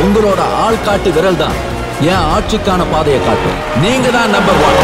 உங்களோட ஆள் காட்டு விரல் தான் என் ஆட்சிக்கான பாதையை காட்டும். நீங்க தான் நம்பர் ஒன்